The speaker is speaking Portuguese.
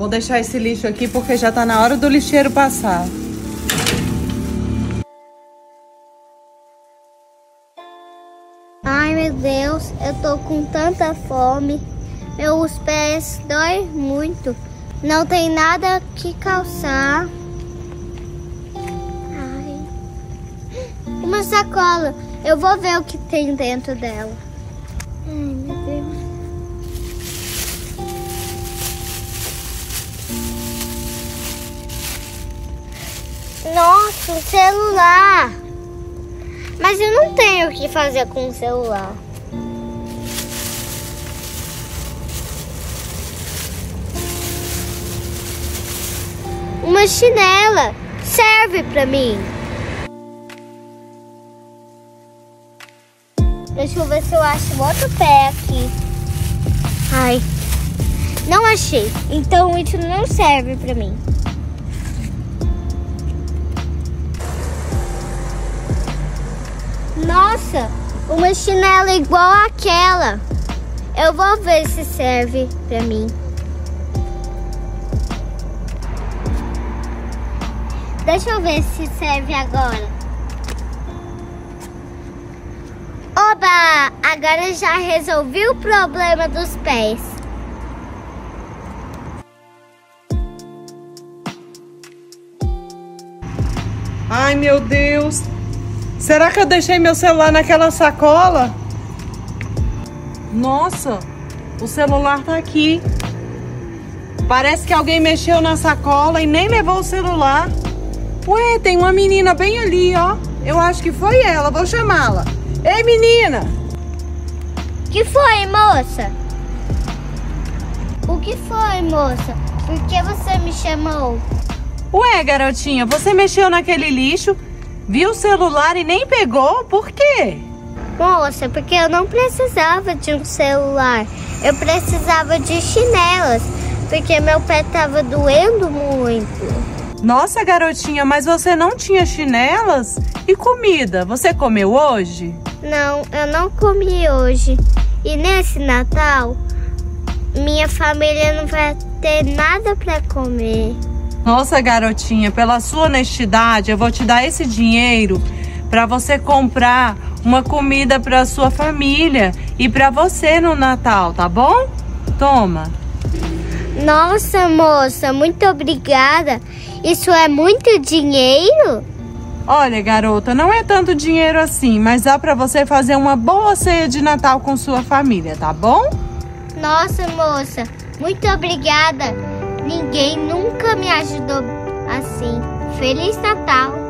Vou deixar esse lixo aqui porque já tá na hora do lixeiro passar. Ai meu Deus, eu tô com tanta fome. Meus pés doem muito. Não tem nada que calçar. Ai. Uma sacola. Eu vou ver o que tem dentro dela. Ai meu Nossa, um celular. Mas eu não tenho o que fazer com o celular. Uma chinela serve pra mim. Deixa eu ver se eu acho outro pé aqui. Ai, não achei. Então isso não serve pra mim. Nossa, uma chinela igual àquela. Eu vou ver se serve pra mim. Deixa eu ver se serve agora. Oba! Agora já resolvi o problema dos pés. Ai, meu Deus. Será que eu deixei meu celular naquela sacola? Nossa, o celular tá aqui. Parece que alguém mexeu na sacola e nem levou o celular. Ué, tem uma menina bem ali, ó. Eu acho que foi ela, vou chamá-la. Ei, menina! que foi, moça? O que foi, moça? Por que você me chamou? Ué, garotinha, você mexeu naquele lixo, viu o celular e nem pegou? Por quê? Moça, porque eu não precisava de um celular. Eu precisava de chinelas, porque meu pé tava doendo muito. Nossa, garotinha, mas você não tinha chinelas? E comida? Você comeu hoje? Não, eu não comi hoje. E nesse Natal, minha família não vai ter nada para comer. Nossa, garotinha, pela sua honestidade, eu vou te dar esse dinheiro para você comprar uma comida para sua família e para você no Natal, tá bom? Toma. Nossa, moça, muito obrigada. Isso é muito dinheiro? Olha, garota, não é tanto dinheiro assim, mas dá para você fazer uma boa ceia de Natal com sua família, tá bom? Nossa, moça, muito obrigada. Ninguém nunca me ajudou assim. Feliz Natal!